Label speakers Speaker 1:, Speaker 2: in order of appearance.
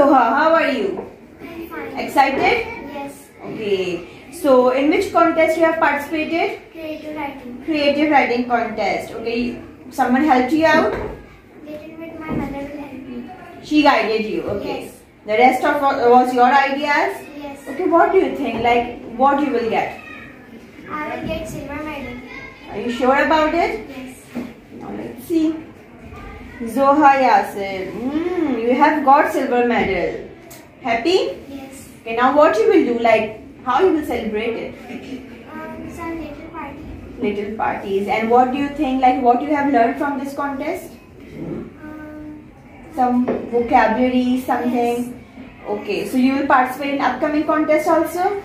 Speaker 1: Soha, how are you?
Speaker 2: I'm fine.
Speaker 1: Excited?
Speaker 2: Yes.
Speaker 1: Okay. So, in which contest you have participated?
Speaker 2: Creative writing.
Speaker 1: Creative writing contest. Okay. Someone helped you out?
Speaker 2: Little bit my mother will help me.
Speaker 1: She guided you. Okay.
Speaker 2: Yes.
Speaker 1: The rest of wa- was your ideas.
Speaker 2: Yes.
Speaker 1: Okay. What do you think? Like, what you will get?
Speaker 2: I will get silver medal.
Speaker 1: Are you sure about it?
Speaker 2: Yes.
Speaker 1: Now let's see. Zoha Yasir. Mm, you have got silver medal. Happy?
Speaker 2: Yes.
Speaker 1: Okay. Now what you will do? Like, how you will celebrate it?
Speaker 2: Um, some little party.
Speaker 1: little parties and what do you think like what you have learned from this contest
Speaker 2: Um,
Speaker 1: some vocabulary something okay so you will participate in upcoming contest also